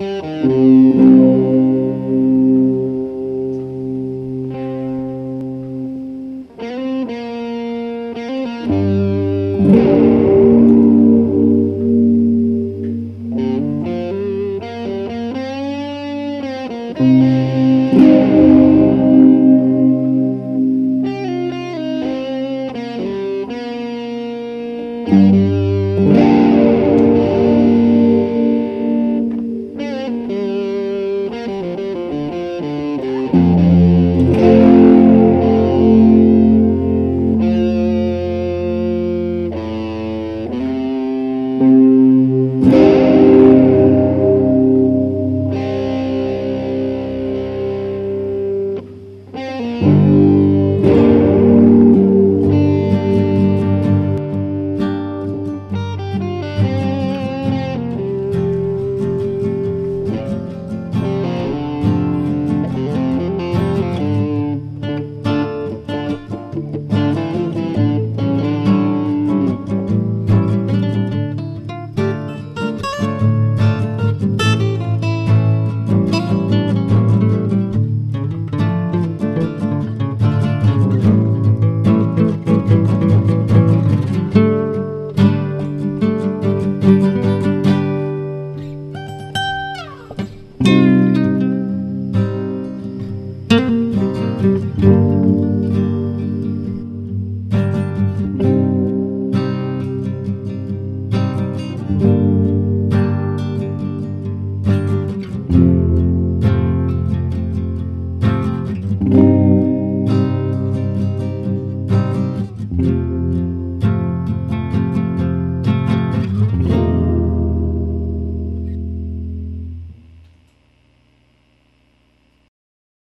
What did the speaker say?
thank